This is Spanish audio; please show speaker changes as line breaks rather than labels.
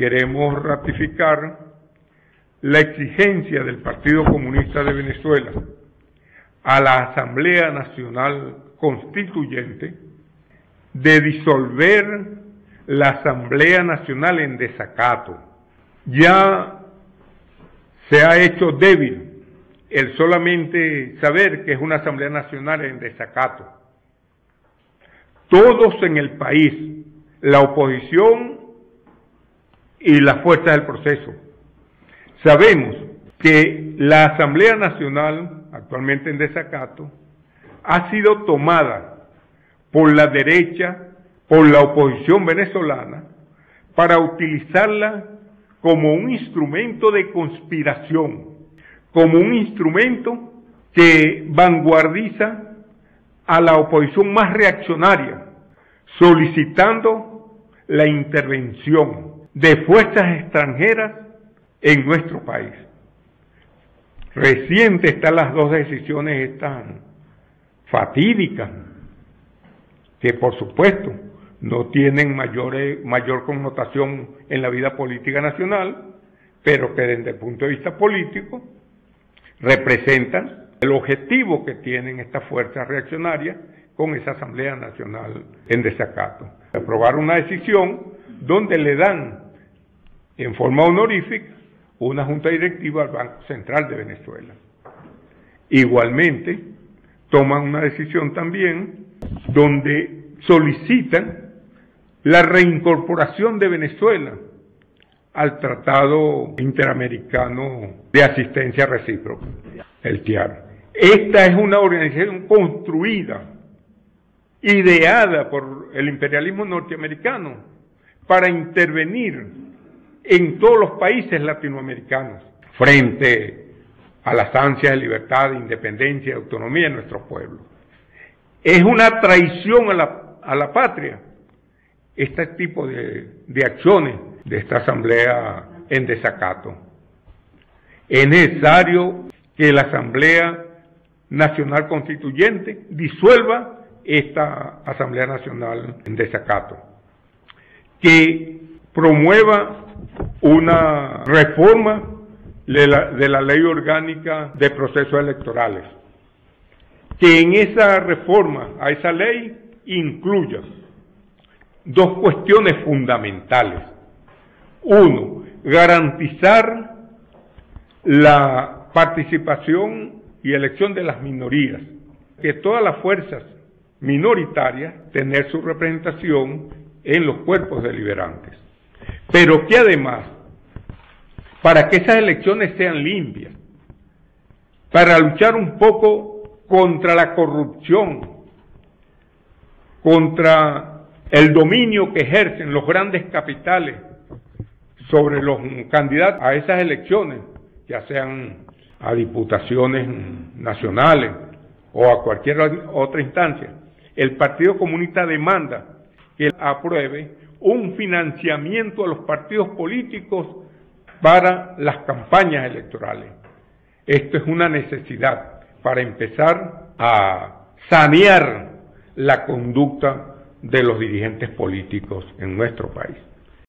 queremos ratificar la exigencia del Partido Comunista de Venezuela a la Asamblea Nacional Constituyente de disolver la Asamblea Nacional en desacato. Ya se ha hecho débil el solamente saber que es una Asamblea Nacional en desacato. Todos en el país, la oposición y las fuerzas del proceso, sabemos que la Asamblea Nacional, actualmente en desacato, ha sido tomada por la derecha, por la oposición venezolana, para utilizarla como un instrumento de conspiración, como un instrumento que vanguardiza a la oposición más reaccionaria, solicitando la intervención de fuerzas extranjeras en nuestro país. Reciente están las dos decisiones están fatídicas, que por supuesto no tienen mayor, mayor connotación en la vida política nacional, pero que desde el punto de vista político representan el objetivo que tienen estas fuerzas reaccionarias con esa Asamblea Nacional en desacato. Aprobar una decisión donde le dan en forma honorífica una junta directiva al Banco Central de Venezuela. Igualmente, toman una decisión también donde solicitan la reincorporación de Venezuela al Tratado Interamericano de Asistencia Recíproca, el TIAR. Esta es una organización construida, ideada por el imperialismo norteamericano para intervenir en todos los países latinoamericanos frente a las ansias de libertad, de independencia y autonomía de nuestro pueblo. Es una traición a la, a la patria este tipo de, de acciones de esta asamblea en desacato. Es necesario que la Asamblea Nacional Constituyente disuelva esta Asamblea Nacional en desacato, que promueva una reforma de la, ley orgánica de procesos electorales, que en esa reforma a esa ley incluya dos cuestiones fundamentales. Uno, garantizar la participación y elección de las minorías, que todas las fuerzas minoritarias tener su representación en los cuerpos deliberantes. Pero que además, para que esas elecciones sean limpias, para luchar un poco contra la corrupción, contra el dominio que ejercen los grandes capitales sobre los candidatos a esas elecciones, ya sean a diputaciones nacionales o a cualquier otra instancia, el Partido Comunista demanda que apruebe un financiamiento a los partidos políticos para las campañas electorales. Esto es una necesidad para empezar a sanear la conducta de los dirigentes políticos en nuestro país.